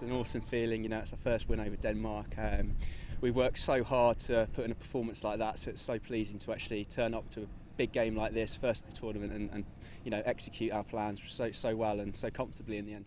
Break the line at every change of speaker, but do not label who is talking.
it's an awesome feeling. You know, it's our first win over Denmark. Um, we worked so hard to put in a performance like that, so it's so pleasing to actually turn up to a big game like this, first of the tournament, and, and you know, execute our plans so so well and so comfortably in the end.